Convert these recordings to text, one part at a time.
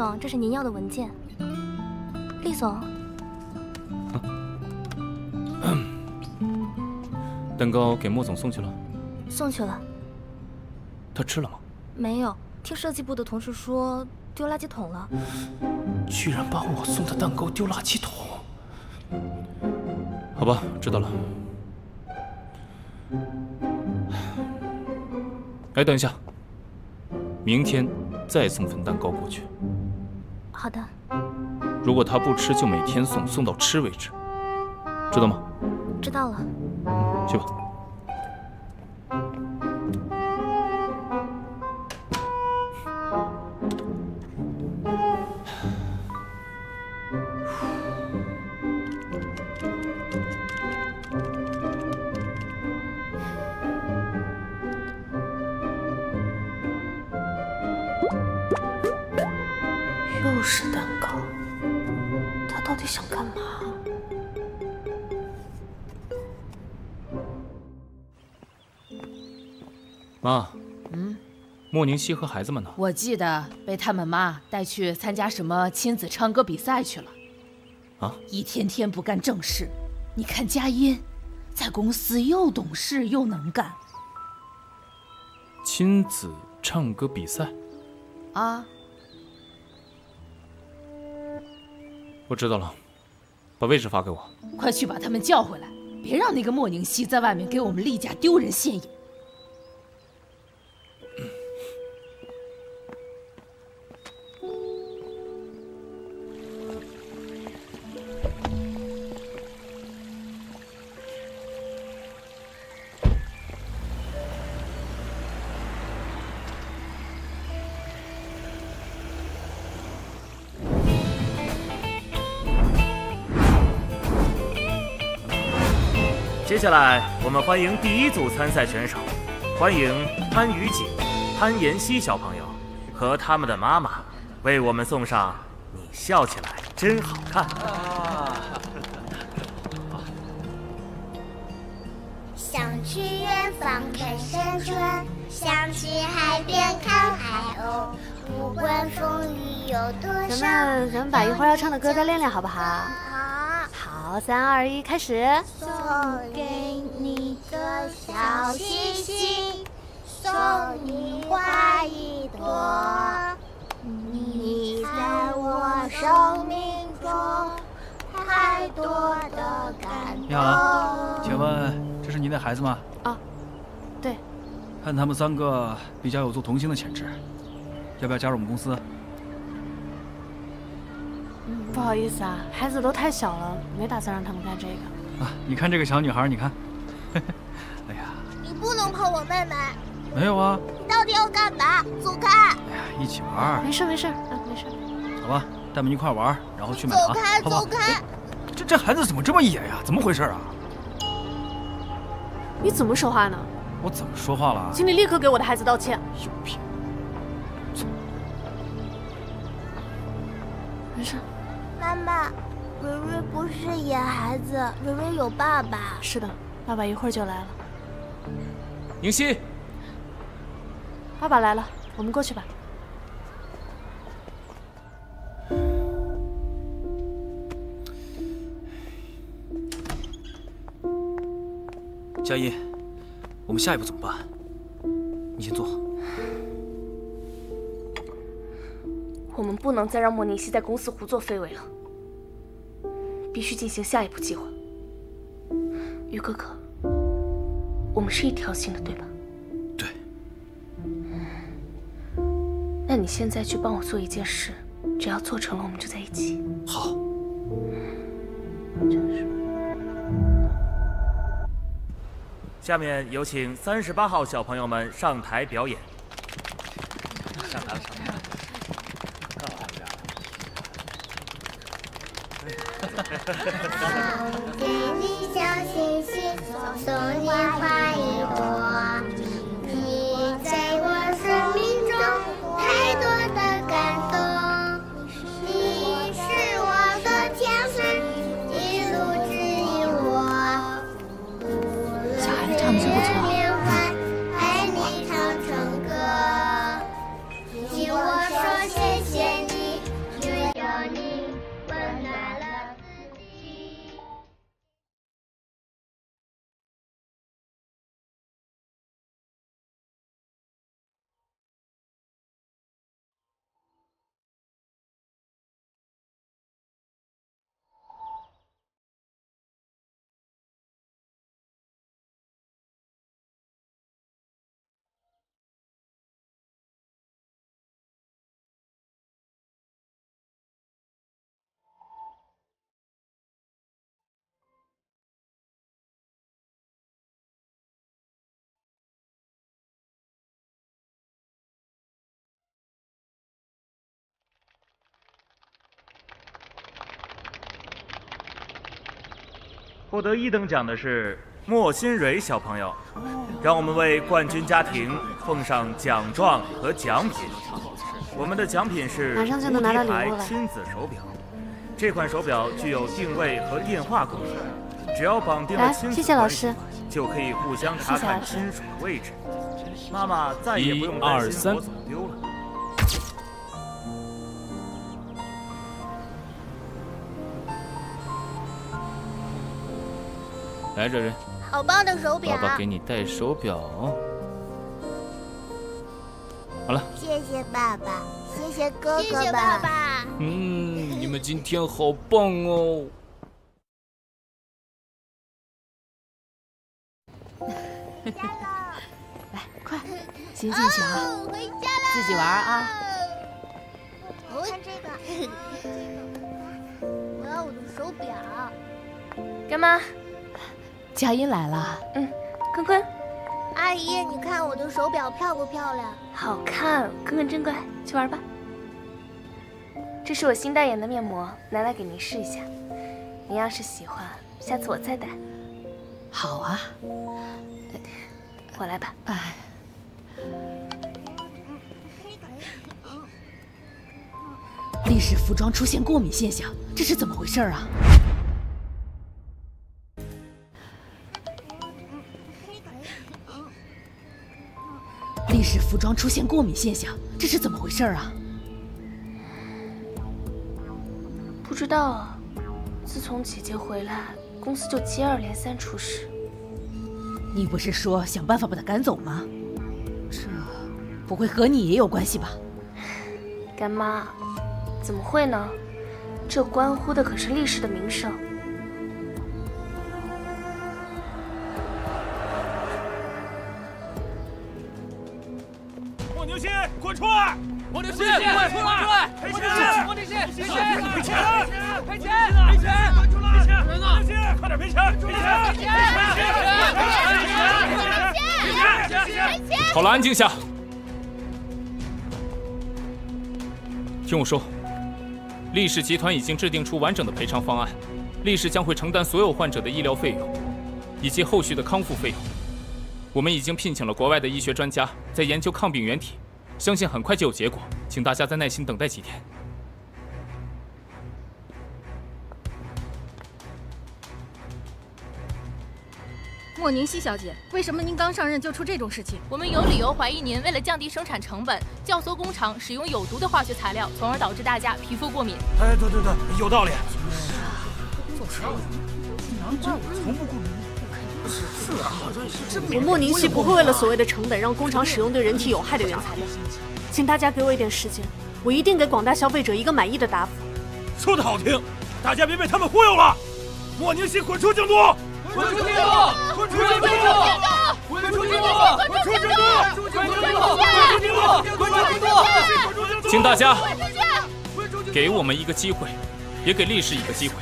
总，这是您要的文件。厉总，蛋糕给莫总送去了，送去了。他吃了吗？没有，听设计部的同事说丢垃圾桶了。居然把我送的蛋糕丢垃圾桶！好吧，知道了。哎，等一下，明天再送份蛋糕过去。好的。如果他不吃，就每天送，送到吃为止，知道吗？知道了。去吧。莫宁熙和孩子们呢？我记得被他们妈带去参加什么亲子唱歌比赛去了。啊！一天天不干正事，你看佳音，在公司又懂事又能干。亲子唱歌比赛？啊！我知道了，把位置发给我。快去把他们叫回来，别让那个莫宁熙在外面给我们厉家丢人现眼。接下来，我们欢迎第一组参赛选手，欢迎潘雨锦、潘妍希小朋友和他们的妈妈，为我们送上《你笑起来真好看》。想去远方看山川，想去海边看海鸥，不管风雨有多少。咱们咱们把一会儿要唱的歌再练练，好不好？好，好，三二一，开始。送给你个小星星，送你花一朵。你在我生命中太多的感动。你好，请问这是您的孩子吗？啊，对。看他们三个比较有做童星的潜质，要不要加入我们公司？不好意思啊，孩子都太小了，没打算让他们干这个。啊，你看这个小女孩，你看，哎呀，你不能碰我妹妹。没有啊。你到底要干嘛？走开！哎呀，一起玩。没事没事，啊，没事。好吧，带我们一块玩，然后去买糖，走开？走开！这这孩子怎么这么野呀？怎么回事啊？你怎么说话呢？我怎么说话了？请你立刻给我的孩子道歉。有病！没事。妈妈，蕊蕊不是野孩子，蕊蕊有爸爸。是的，爸爸一会儿就来了。宁熙，爸爸来了，我们过去吧。佳音，我们下一步怎么办？你先坐。我们不能再让莫宁熙在公司胡作非为了，必须进行下一步计划。于哥哥，我们是一条心的，对吧？对。那你现在去帮我做一件事，只要做成了，我们就在一起。好。真是。下面有请三十八号小朋友们上台表演。上台了，上台送给你小心心送你花一朵获得一等奖的是莫新蕊小朋友，让我们为冠军家庭奉上奖状和奖品。我们的奖品是马上就能拿到礼物了。无敌牌亲子手表，这款手表具有定位和电话功能，只要绑定了亲子谢谢老关系师，就可以互相查看亲属的位置。妈妈再也不用担心二三。我走丢了。来，这人，好棒的手表爸，爸给你戴手表。好了，谢谢爸爸，谢谢哥哥，谢谢爸爸。嗯，你们今天好棒哦！回家了来，快，先进去啊，哦，回家了，自己玩啊。哦，看这个，我要我的手表。干妈，佳音来了，嗯坤坤，阿姨，你看我的手表漂不漂亮？好看，坤坤真乖，去玩吧。这是我新代言的面膜，拿来给您试一下。您要是喜欢，下次我再带。好啊。我来吧。哎，历史服装出现过敏现象，这是怎么回事啊？历史服装出现过敏现象，这是怎么回事啊？不知道啊，自从姐姐回来，公司就接二连三出事。你不是说想办法把她赶走吗？这不会和你也有关系吧？干妈，怎么会呢？这关乎的可是历史的名声。好了，安静下。听我说，力士集团已经制定出完整的赔偿方案，力士将会承担所有患者的医疗费用，以及后续的康复费用。我们已经聘请了国外的医学专家，在研究抗病原体，相信很快就有结果，请大家再耐心等待几天。莫宁熙小姐，为什么您刚上任就出这种事情？我们有理由怀疑您为了降低生产成本，教唆工厂使用有毒的化学材料，从而导致大家皮肤过敏。哎，对对对，有道理。是啊，做啥？难怪我莫宁熙不会为了所谓的成本让工厂使用对人体有害的原材料。请大家给我一点时间，我一定给广大消费者一个满意的答复。说的好听，大家别被他们忽悠了。莫宁熙，滚出京都！滚出京都！滚出京都！滚出京都！滚出京都！滚出京都！滚出京都！滚出京都！请大家给我们一个机会，也给力士一个机会。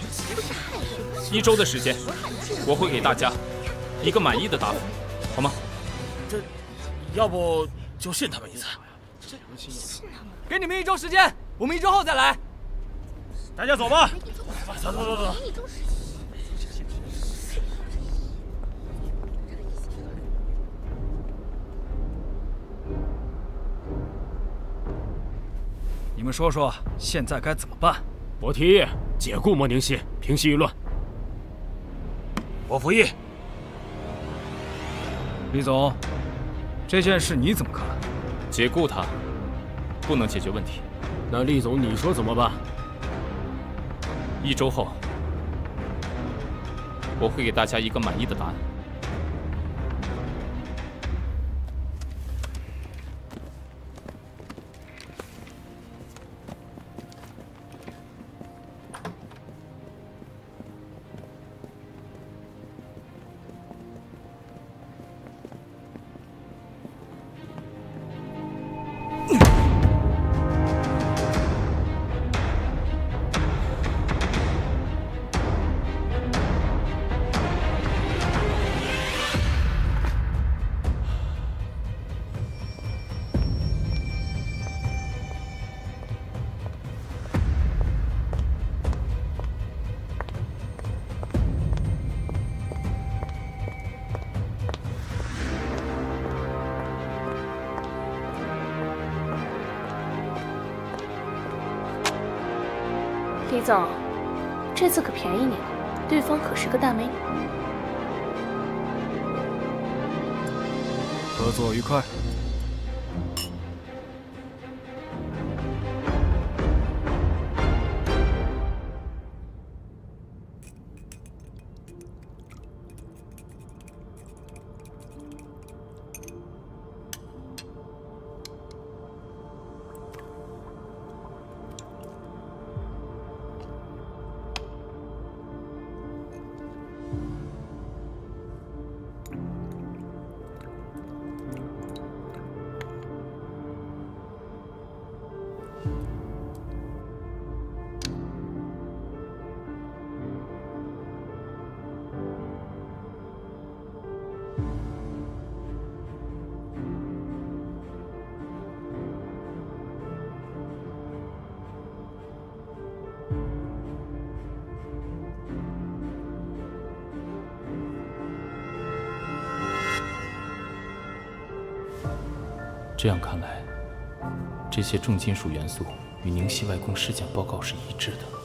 一周的时间，我会给大家一个满意的答复，好吗？这，要不就信他们一次。给你们一周时间，我们一周后再来。大家走吧，走走走走。你们说说现在该怎么办？我提议解雇莫宁西，平息舆论。我服役。厉总，这件事你怎么看？解雇他不能解决问题，那厉总你说怎么办？一周后。我会给大家一个满意的答案。李总这次可便宜你了对方可是个大美女。合作愉快。这样看来这些重金属元素与宁西外公尸检报告是一致的。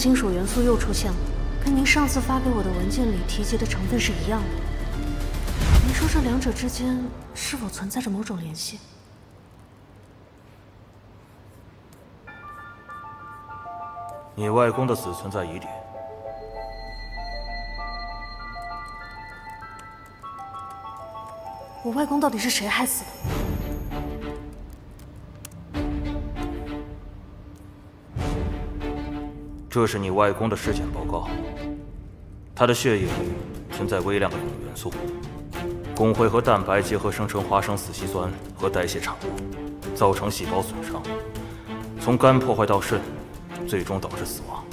金属元素又出现了，跟您上次发给我的文件里提及的成分是一样的。您说这两者之间是否存在着某种联系？你外公的死存在疑点。我外公到底是谁害死的？这是你外公的尸检报告。他的血液里存在微量的汞元素，汞会和蛋白结合生成花生死烯酸和代谢产物，造成细胞损伤，从肝破坏到肾，最终导致死亡。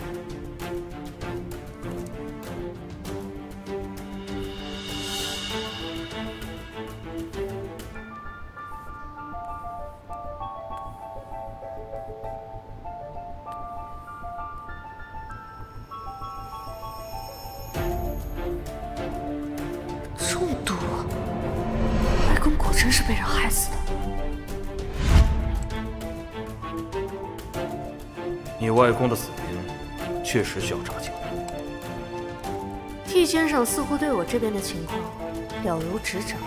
这边的情况了如指掌。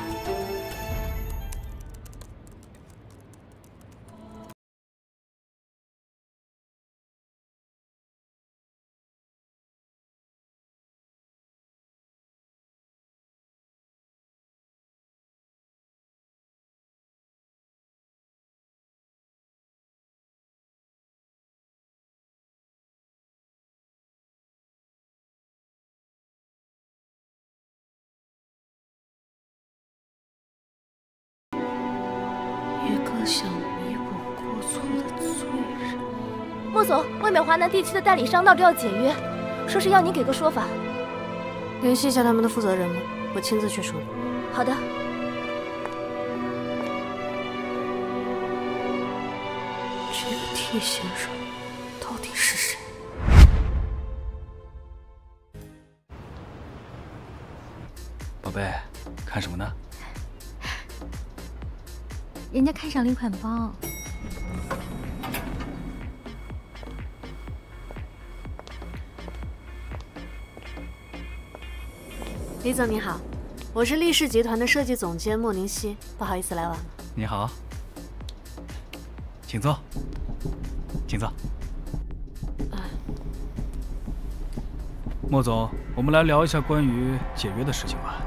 莫总，外面华南地区的代理商闹着要解约，说是要你给个说法。联系一下他们的负责人吧，我亲自去处理。好的。这个 T 先生到底是谁？宝贝，看什么呢？人家看上了一款包。李总你好，我是力士集团的设计总监莫宁熙，不好意思来晚了。你好，请坐，请坐。莫总，我们来聊一下关于解约的事情吧。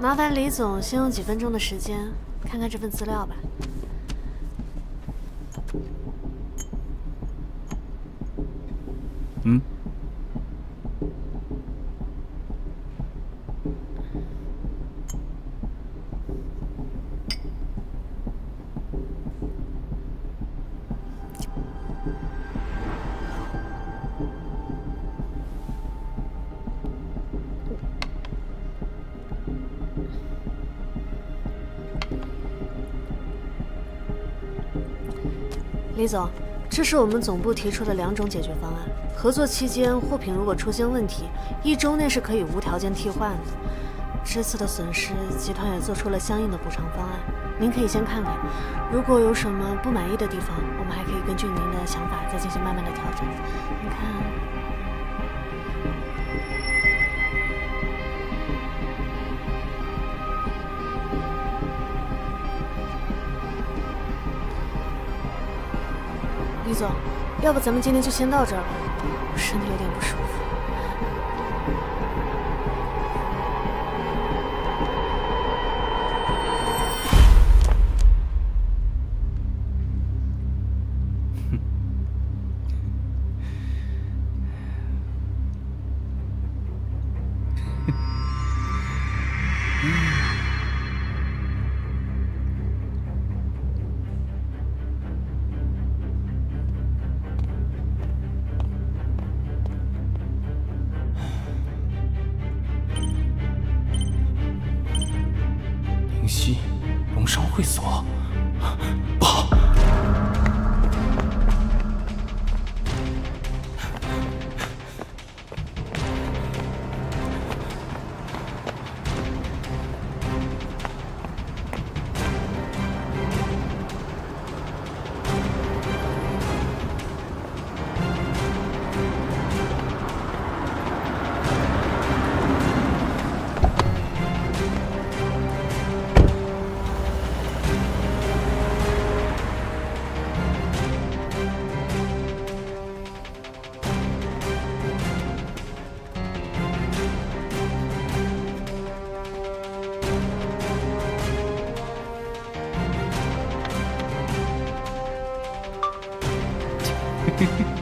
麻烦李总先用几分钟的时间看看这份资料吧。嗯。李总，这是我们总部提出的两种解决方案。合作期间，货品如果出现问题，一周内是可以无条件替换的。这次的损失，集团也做出了相应的补偿方案，您可以先看看。如果有什么不满意的地方，我们还可以根据您的想法再进行慢慢的调整。你看。总，要不咱们今天就先到这儿吧，我身体有点嘿嘿。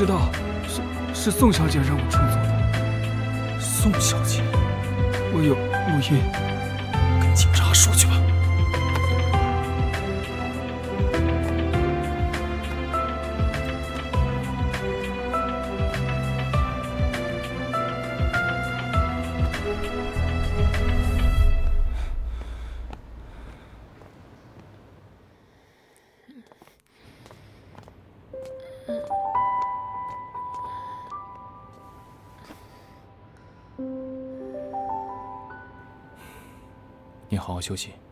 知道，是是宋小姐让我创作的。宋小姐，我有录音，跟警察说去吧。好好休息。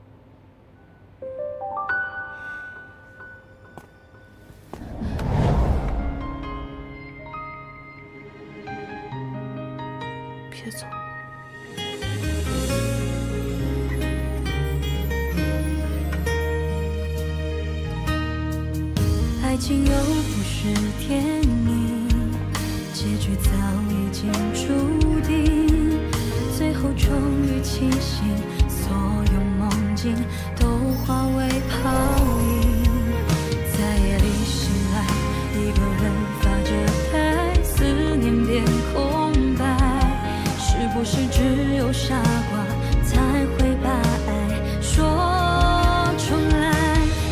傻瓜才会把爱说出来？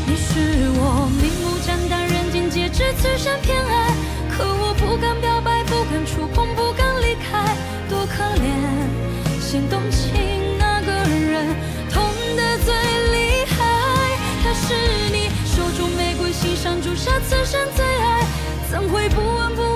你是我明目张胆、人尽皆知、此生偏爱，可我不敢表白，不敢触碰，不敢离开，多可怜！先动情那个人痛的最厉害，他是你手中玫瑰，心上朱砂，此生最爱，怎会不闻不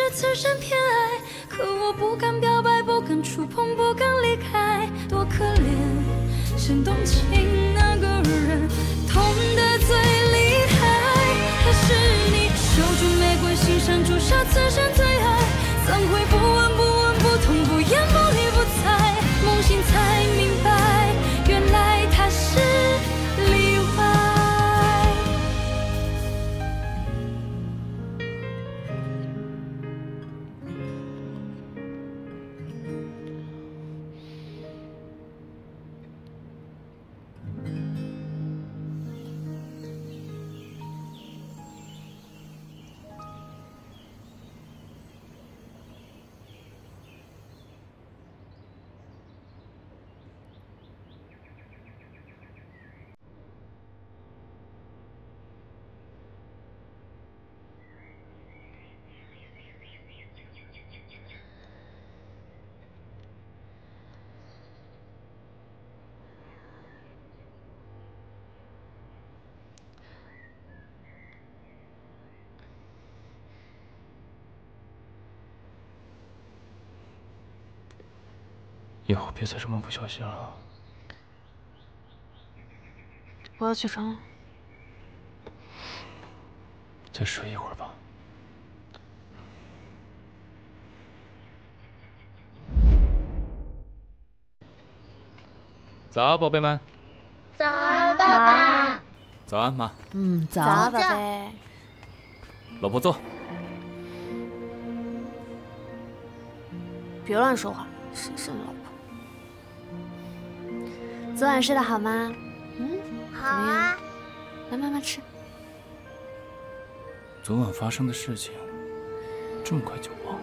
是、此生偏爱，可我不敢表白，不敢触碰，不敢离开，多可怜！先动情那个人痛得最厉害，还是你手中玫瑰，心上朱砂，此生最爱，怎会不闻不问不痛不痒不以后别再这么不小心了。我要起床了。再睡一会儿吧。早，宝贝们。早安，爸爸。早安，妈。嗯，早，宝贝。老婆坐。别乱说话，谁是你老婆？昨晚睡得好吗？嗯，好啊。来，慢慢吃。昨晚发生的事情，这么快就忘了？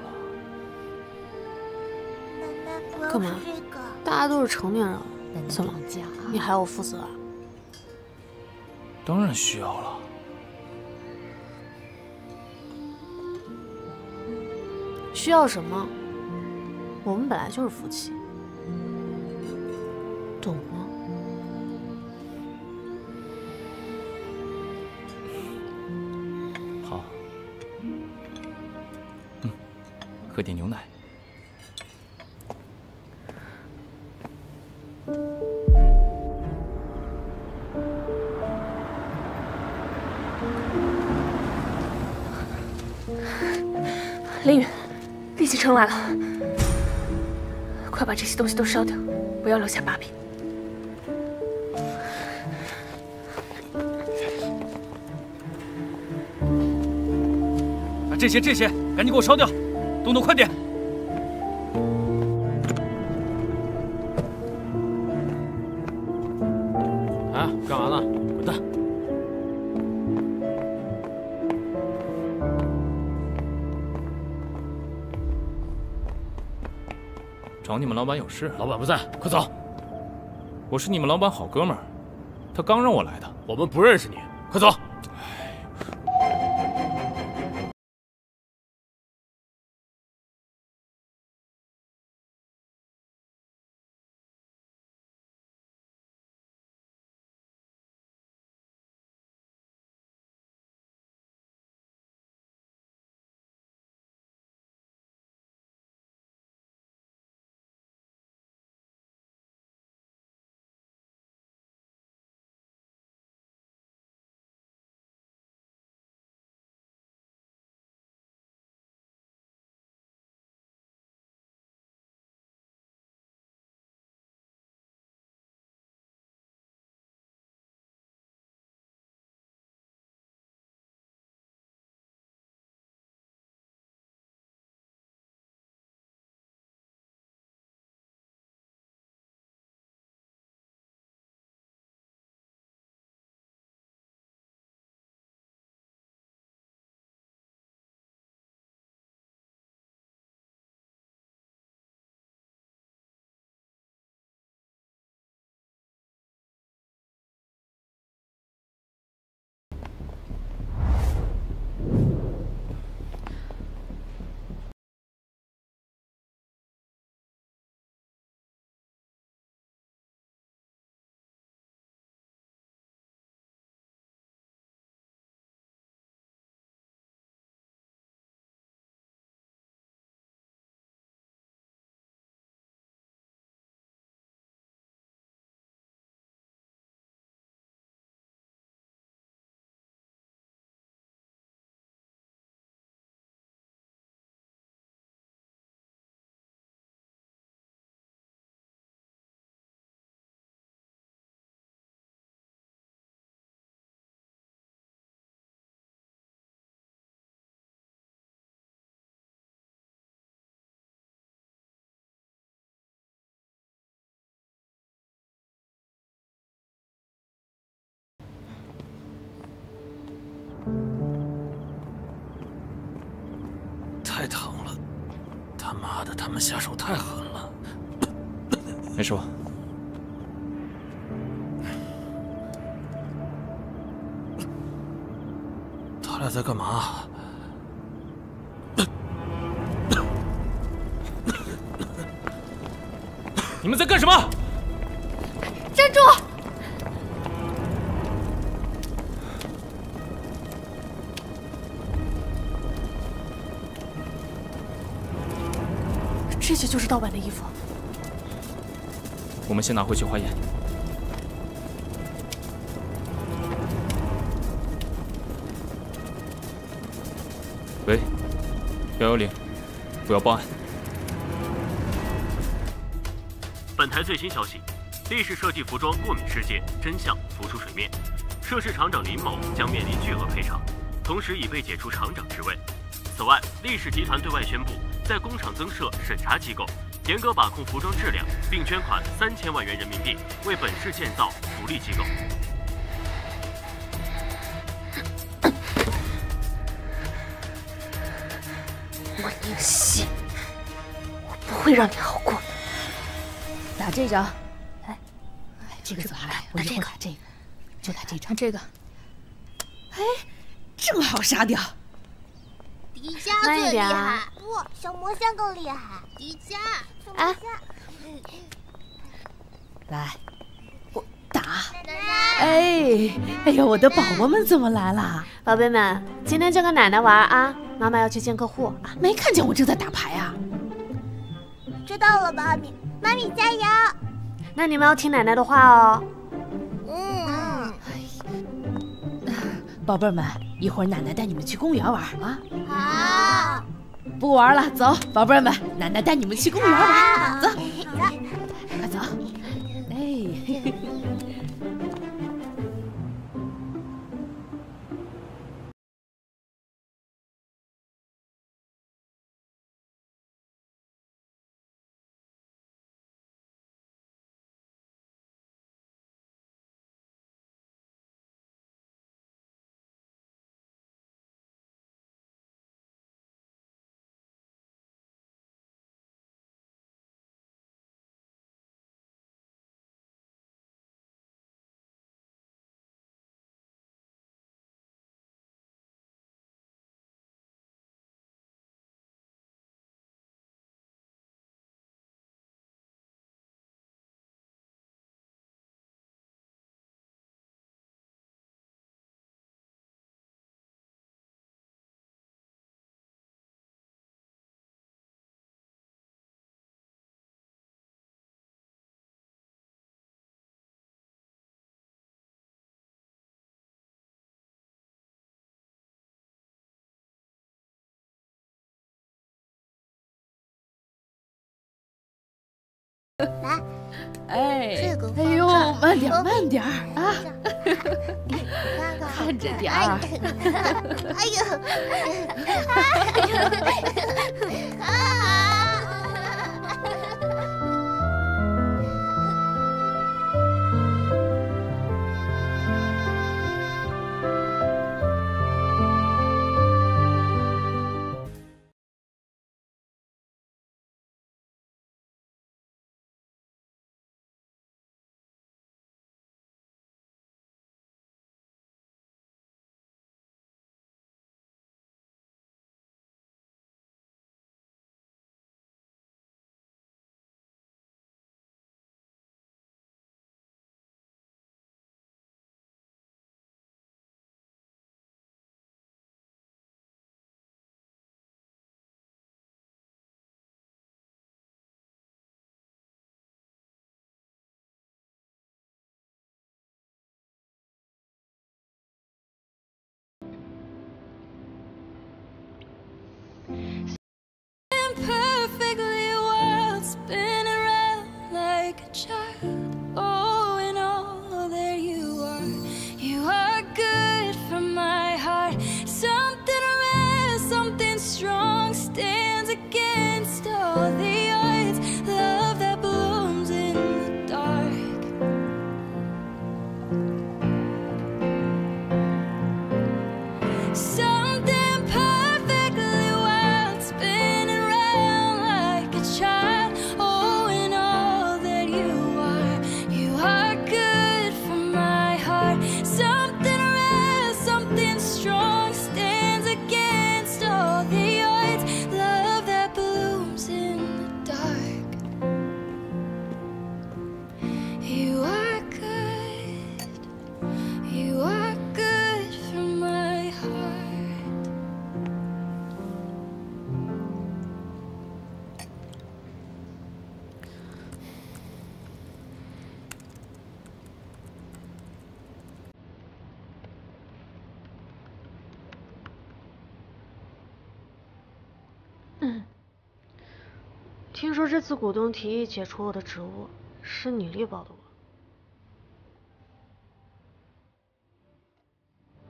干嘛？大家都是成年人了，怎么？你还要我负责啊？当然需要了。需要什么？我们本来就是夫妻，懂喝点牛奶。林雨，地气城来了，快把这些东西都烧掉，不要留下把柄。把这些这些赶紧给我烧掉，东东快点！啊，干嘛呢？滚蛋！找你们老板有事？老板不在，快走！我是你们老板好哥们儿，他刚让我来的。我们不认识你，快走！妈的，他们下手太狠了。没事吧？他俩在干嘛？你们在干什么？站住！些就是盗版的衣服。我们先拿回去化验。喂，幺幺零，我要报案。本台最新消息：力士设计服装过敏事件真相浮出水面，涉事厂长林某将面临巨额赔偿，同时已被解除厂长职位。此外，力士集团对外宣布，在工厂增设审查机构，严格把控服装质量，并捐款三千万元人民币为本市建造福利机构。莫宁熙，我不会让你好过的。打这张，哎，这个怎么来？我一会打这个，就打这张。这个，哎，正好杀掉。迪迦最厉害，不，小魔仙更厉害。迪迦，哎，来，我打。哎，哎呀，我的宝宝们怎么来了？宝贝们，今天就跟奶奶玩啊，妈妈要去见客户啊。没看见我正在打牌啊？知道了，妈咪，妈咪加油。那你们要听奶奶的话哦。嗯。宝贝儿们，一会儿奶奶带你们去公园玩啊。好。不玩了，走，宝贝儿们，奶奶带你们去公园玩，走，走，快走。哎。来，哎，这个哎呦，慢点，慢点啊！看着点儿。哎呦，啊 So 说这次股东提议解除我的职务，是你力保的我。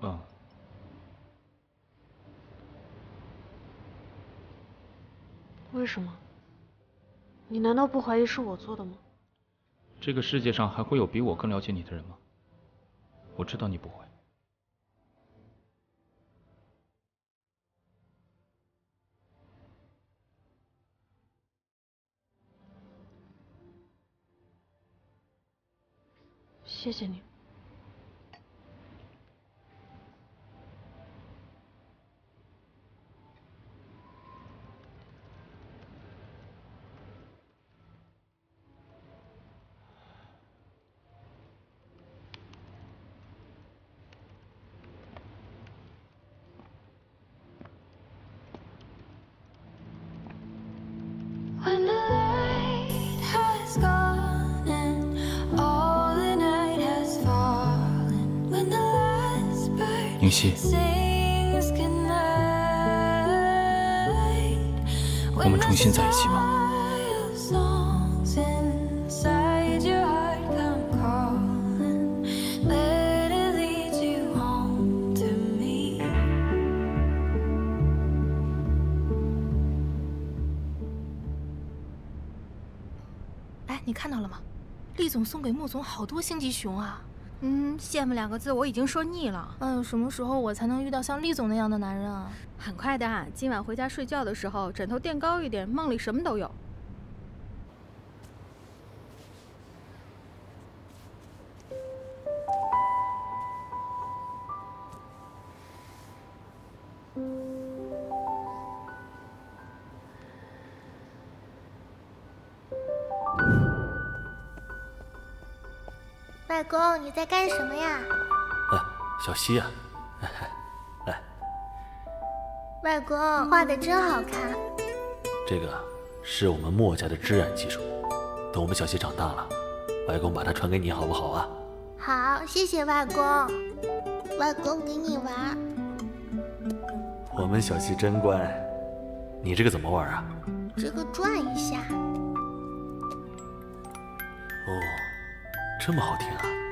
嗯。为什么？你难道不怀疑是我做的吗？这个世界上还会有比我更了解你的人吗？我知道你不会。谢谢你。宁熙，我们重新在一起吧。哎，你看到了吗？厉总送给莫总好多星级熊啊！嗯，羡慕两个字我已经说腻了。哎呦，什么时候我才能遇到像厉总那样的男人啊？很快的，今晚回家睡觉的时候，枕头垫高一点，梦里什么都有。公，你在干什么呀？哎，小溪呀，来。外公画的真好看。这个是我们墨家的织染技术，等我们小溪长大了，外公把它传给你，好不好啊？好，谢谢外公。外公给你玩。我们小溪真乖，你这个怎么玩啊？这个转一下。哦。这么好听啊！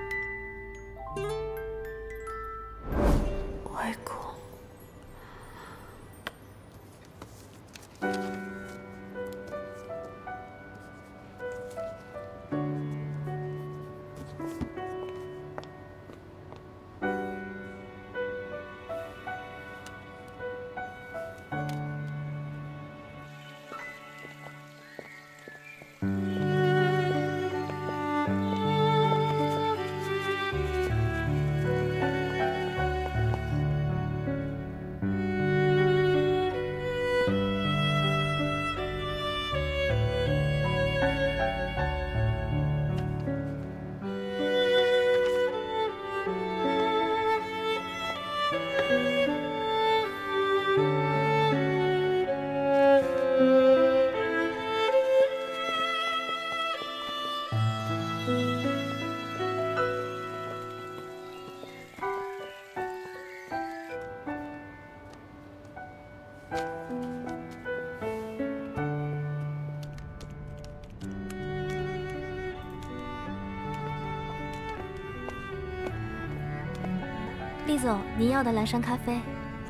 总，您要的蓝山咖啡，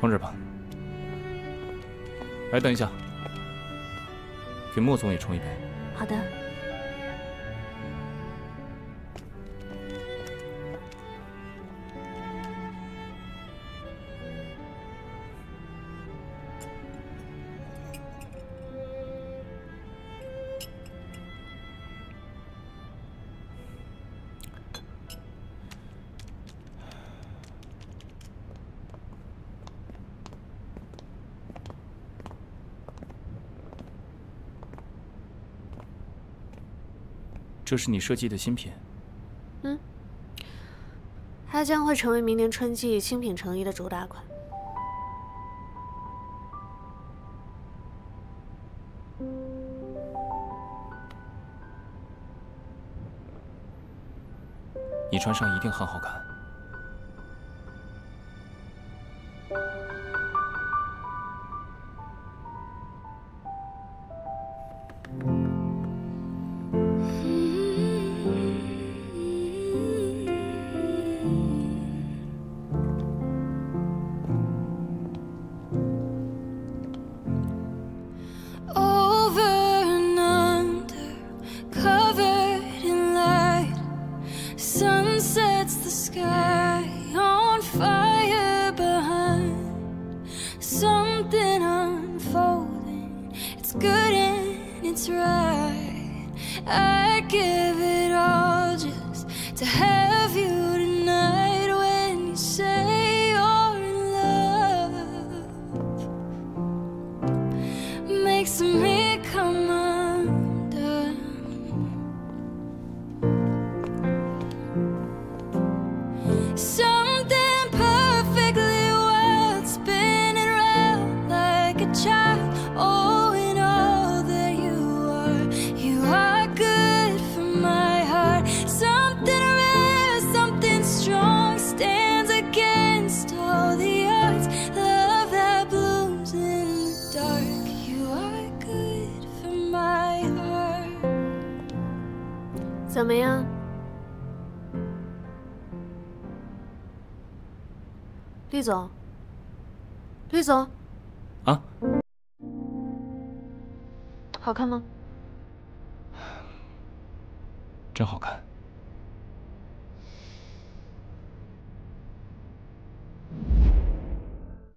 放这吧。哎，等一下，给莫总也冲一杯。好的。这是你设计的新品，嗯，它将会成为明年春季新品成衣的主打款。你穿上一定很好看。good and it's right. I'd give it all just to have. 怎么样？厉总，厉总啊，好看吗？真好看。